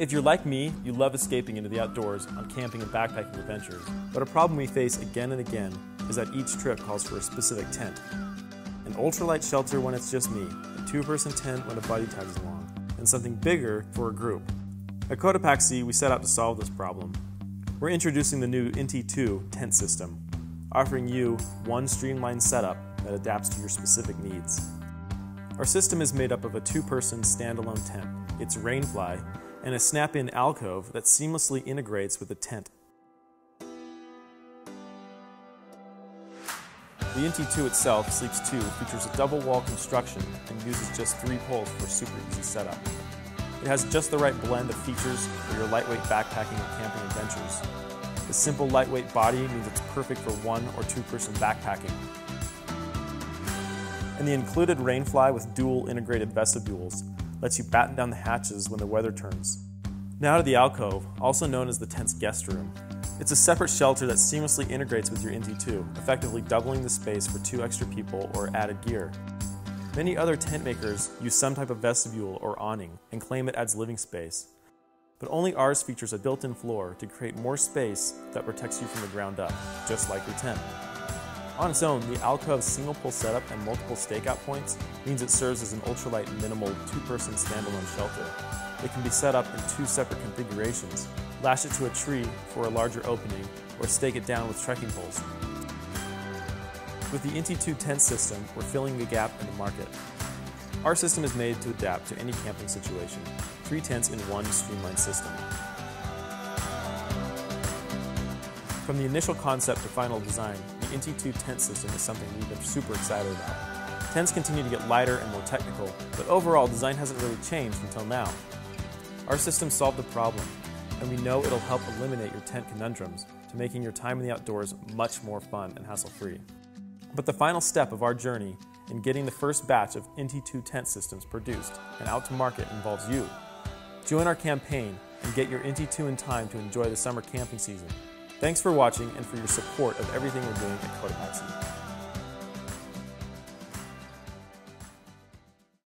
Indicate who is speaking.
Speaker 1: If you're like me, you love escaping into the outdoors on camping and backpacking adventures. But a problem we face again and again is that each trip calls for a specific tent. An ultralight shelter when it's just me, a two person tent when a buddy tags along, and something bigger for a group. At Cotopaxi, we set out to solve this problem. We're introducing the new Inti 2 tent system, offering you one streamlined setup that adapts to your specific needs. Our system is made up of a two person standalone tent, its rainfly, and a snap in alcove that seamlessly integrates with the tent. The Inti 2 itself, Sleeps 2, features a double wall construction and uses just three poles for super easy setup. It has just the right blend of features for your lightweight backpacking and camping adventures. The simple lightweight body means it's perfect for one or two person backpacking. And the included rainfly with dual integrated vestibules lets you batten down the hatches when the weather turns. Now to the alcove, also known as the tent's guest room. It's a separate shelter that seamlessly integrates with your Inti 2, effectively doubling the space for two extra people or added gear. Many other tent makers use some type of vestibule or awning and claim it adds living space. But only ours features a built-in floor to create more space that protects you from the ground up, just like your tent. On its own, the alcove's single pole setup and multiple stakeout points means it serves as an ultralight minimal two-person standalone shelter. It can be set up in two separate configurations, lash it to a tree for a larger opening, or stake it down with trekking poles. With the Inti 2 tent system, we're filling the gap in the market. Our system is made to adapt to any camping situation. Three tents in one streamlined system. From the initial concept to final design, the Inti 2 tent system is something we've been super excited about. Tents continue to get lighter and more technical, but overall design hasn't really changed until now. Our system solved the problem, and we know it'll help eliminate your tent conundrums to making your time in the outdoors much more fun and hassle-free. But the final step of our journey in getting the first batch of Inti 2 tent systems produced and out to market involves you. Join our campaign and get your Inti 2 in time to enjoy the summer camping season. Thanks for watching and for your support of everything we're doing at Cotopaxi.